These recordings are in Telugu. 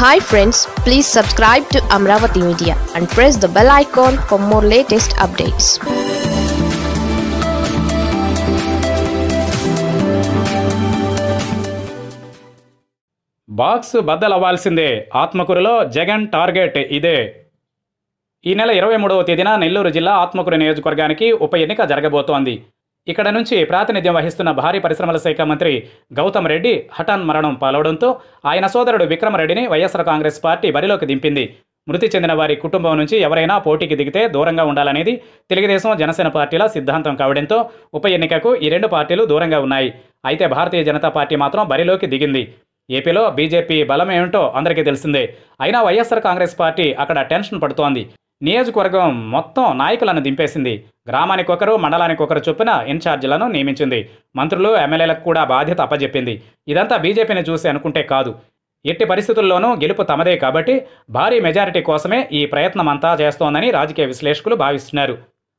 Hi friends please subscribe to Amaravati media and press the bell icon for more latest updates box బద్దలవ్వాల్సిందే. ఆత్మకూరులో జగన్ టార్గెట్ ఇదే. ఈ నెల ఇరవై మూడవ తేదీన నెల్లూరు జిల్లా ఆత్మకూరు నియోజకవర్గానికి ఉప ఎన్నిక జరగబోతోంది. ఇక్కడ నుంచి ప్రాతినిధ్యం వహిస్తున్న భారీ పరిశ్రమల శాఖ మంత్రి గౌతమ్ రెడ్డి హఠాన్ మరణం పాలవడంతో ఆయన సోదరుడు విక్రమరెడ్డిని వైఎస్ఆర్ కాంగ్రెస్ పార్టీ బరిలోకి దింపింది. మృతి చెందిన వారి కుటుంబం నుంచి ఎవరైనా పోటీకి దిగితే దూరంగా ఉండాలనేది తెలుగుదేశం జనసేన పార్టీల సిద్ధాంతం కావడంతో ఉప ఎన్నికకు ఈ రెండు పార్టీలు దూరంగా ఉన్నాయి. అయితే భారతీయ జనతా పార్టీ మాత్రం బరిలోకి దిగింది. ఏపీలో బీజేపీ బలం ఏమిటో అందరికీ తెలిసిందే. అయినా వైఎస్ఆర్ కాంగ్రెస్ పార్టీ అక్కడ టెన్షన్ పడుతోంది. నియోజకవర్గం మొత్తం నాయకులను దింపేసింది. గ్రామానికి ఒకరు మండలానికి ఒకరు చొప్పున ఇన్ఛార్జీలను నియమించింది. మంత్రులు ఎమ్మెల్యేలకు కూడా బాధ్యత అప్పజెప్పింది. ఇదంతా బీజేపీని చూసి అనుకుంటే కాదు. ఎట్టి పరిస్థితుల్లోనూ గెలుపు తమదే కాబట్టి భారీ మెజారిటీ కోసమే ఈ ప్రయత్నం అంతా చేస్తోందని రాజకీయ విశ్లేషకులు భావిస్తున్నారు.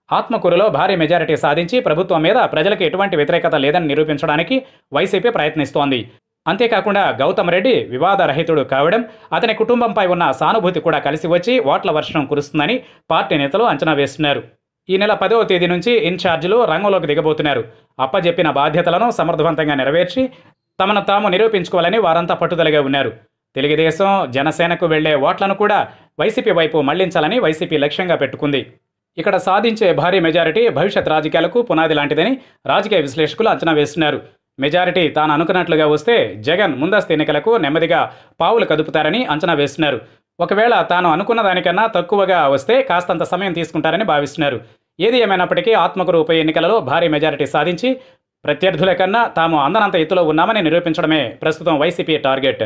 ఆత్మకూరులో భారీ మెజారిటీ సాధించి ప్రభుత్వం మీద ప్రజలకు ఎటువంటి వ్యతిరేకత లేదని నిరూపించడానికి వైసీపీ ప్రయత్నిస్తోంది. అంతేకాకుండా గౌతమ్ రెడ్డి వివాదరహితుడు కావడం అతని కుటుంబంపై ఉన్న సానుభూతి కూడా కలిసి వచ్చి ఓట్ల వర్షం కురుస్తుందని పార్టీ నేతలు అంచనా వేస్తున్నారు. ఈ నెల పదవ తేదీ నుంచి ఇన్ఛార్జీలు రంగంలోకి దిగబోతున్నారు. అప్పజెప్పిన బాధ్యతలను సమర్థవంతంగా నెరవేర్చి తమను తాము నిరూపించుకోవాలని వారంతా పట్టుదలగా ఉన్నారు. తెలుగుదేశం జనసేనకు వెళ్ళే ఓట్లను కూడా వైసీపీ వైపు మళ్ళించాలని వైసీపీ లక్ష్యంగా పెట్టుకుంది. ఇక్కడ సాధించే భారీ మెజారిటీ భవిష్యత్ రాజకీయాలకు పునాది లాంటిదని రాజకీయ విశ్లేషకులు అంచనా వేస్తున్నారు. మెజారిటీ తాను అనుకున్నట్లుగా వస్తే జగన్ ముందస్తు ఎన్నికలకు నెమ్మదిగా పావులు కదుపుతారని అంచనా వేస్తున్నారు. ఒకవేళ తాను అనుకున్న దానికన్నా తక్కువగా వస్తే కాస్తంత సమయం తీసుకుంటారని భావిస్తున్నారు. ఏది ఏమైనప్పటికీ ఆత్మకూరు ఉప ఎన్నికలలో భారీ మెజారిటీ సాధించి ప్రత్యర్థుల కన్నా తాము అందనంత ఎత్తులో ఉన్నామని నిరూపించడమే ప్రస్తుతం వైసీపీ టార్గెట్.